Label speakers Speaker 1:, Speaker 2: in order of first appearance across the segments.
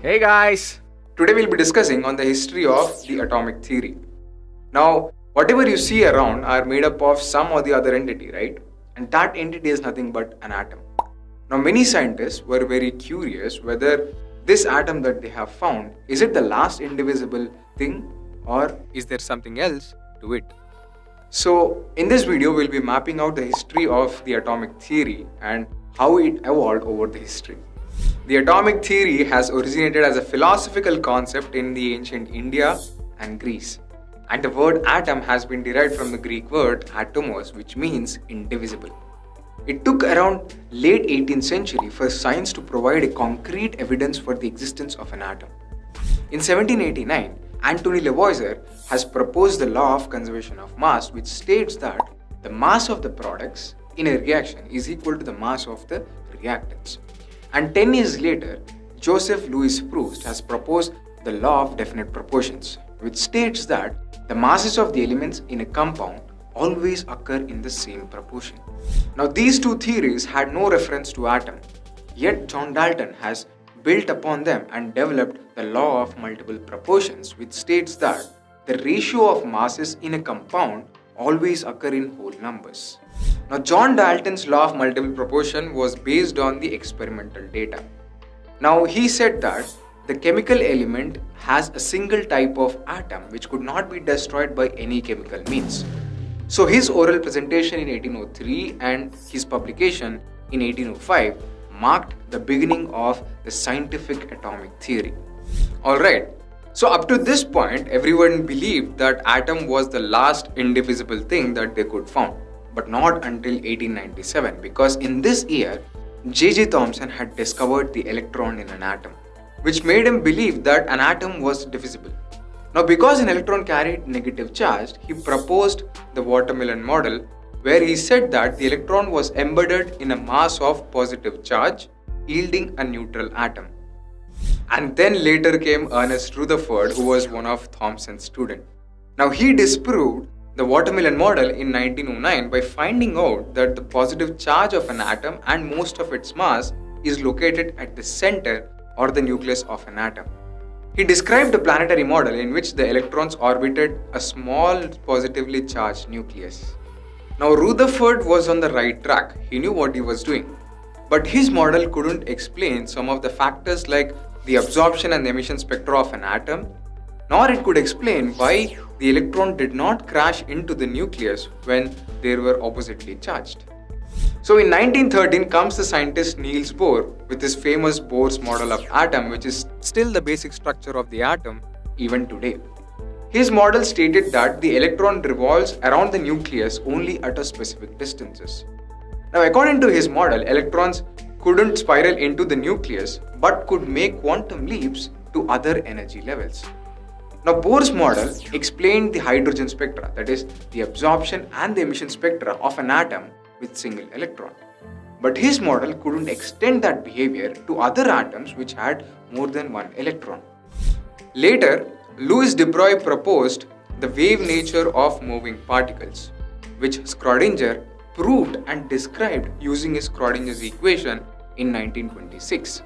Speaker 1: Hey guys! Today we'll be discussing on the history of the atomic theory. Now, whatever you see around are made up of some or the other entity, right? And that entity is nothing but an atom. Now, many scientists were very curious whether this atom that they have found is it the last indivisible thing or is there something else to it? So, in this video, we'll be mapping out the history of the atomic theory and how it evolved over the history. The atomic theory has originated as a philosophical concept in the ancient India and Greece. And the word atom has been derived from the Greek word atomos, which means indivisible. It took around late 18th century for science to provide a concrete evidence for the existence of an atom. In 1789, Antony Lavoisier has proposed the law of conservation of mass, which states that the mass of the products in a reaction is equal to the mass of the reactants. And 10 years later, Joseph Louis Proust has proposed the law of definite proportions, which states that the masses of the elements in a compound always occur in the same proportion. Now, these two theories had no reference to atom, yet John Dalton has built upon them and developed the law of multiple proportions, which states that the ratio of masses in a compound always occur in whole numbers. Now, John Dalton's law of multiple proportion was based on the experimental data. Now, he said that the chemical element has a single type of atom which could not be destroyed by any chemical means. So, his oral presentation in 1803 and his publication in 1805 marked the beginning of the scientific atomic theory. Alright, so up to this point, everyone believed that atom was the last indivisible thing that they could found, but not until 1897 because in this year, J.J. Thomson had discovered the electron in an atom, which made him believe that an atom was divisible. Now, because an electron carried negative charge, he proposed the watermelon model where he said that the electron was embedded in a mass of positive charge, yielding a neutral atom. And then later came Ernest Rutherford, who was one of Thomson's students. Now, he disproved the watermelon model in 1909 by finding out that the positive charge of an atom and most of its mass is located at the center or the nucleus of an atom. He described a planetary model in which the electrons orbited a small positively charged nucleus. Now, Rutherford was on the right track, he knew what he was doing. But his model couldn't explain some of the factors like the absorption and emission spectra of an atom, nor it could explain why the electron did not crash into the nucleus when they were oppositely charged. So in 1913 comes the scientist Niels Bohr with his famous Bohr's model of atom which is still the basic structure of the atom even today. His model stated that the electron revolves around the nucleus only at a specific distances. Now, according to his model, electrons couldn't spiral into the nucleus but could make quantum leaps to other energy levels. Now, Bohr's model explained the hydrogen spectra, that is, the absorption and the emission spectra of an atom with single electron. But his model couldn't extend that behavior to other atoms which had more than one electron. Later, Louis de Broglie proposed the wave nature of moving particles, which Schrödinger proved and described using his Schrödinger's equation in 1926.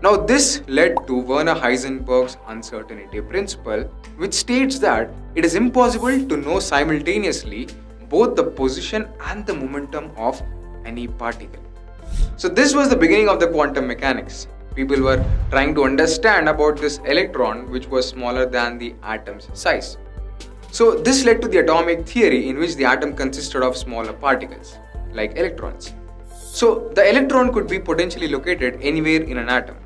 Speaker 1: Now, this led to Werner Heisenberg's uncertainty principle, which states that it is impossible to know simultaneously both the position and the momentum of any particle. So, this was the beginning of the quantum mechanics people were trying to understand about this electron which was smaller than the atom's size. So this led to the atomic theory in which the atom consisted of smaller particles like electrons. So the electron could be potentially located anywhere in an atom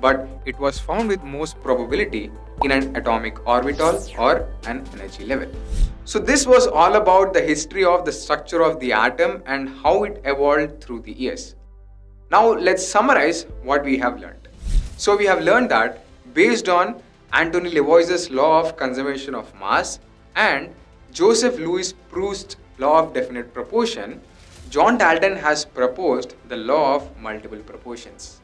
Speaker 1: but it was found with most probability in an atomic orbital or an energy level. So this was all about the history of the structure of the atom and how it evolved through the years. Now let's summarize what we have learned. So we have learned that based on Antony Lavoisier's law of conservation of mass and Joseph Louis Proust's law of definite proportion, John Dalton has proposed the law of multiple proportions.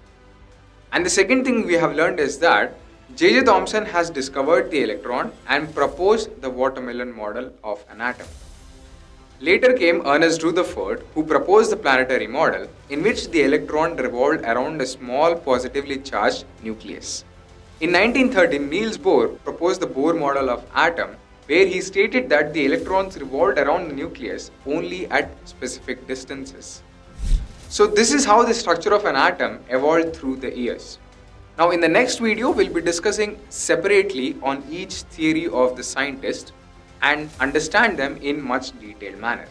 Speaker 1: And the second thing we have learned is that J.J. Thomson has discovered the electron and proposed the watermelon model of an atom. Later came Ernest Rutherford, who proposed the planetary model in which the electron revolved around a small positively charged nucleus. In 1913, Niels Bohr proposed the Bohr model of atom where he stated that the electrons revolved around the nucleus only at specific distances. So this is how the structure of an atom evolved through the years. Now in the next video, we'll be discussing separately on each theory of the scientist and understand them in much detailed manner.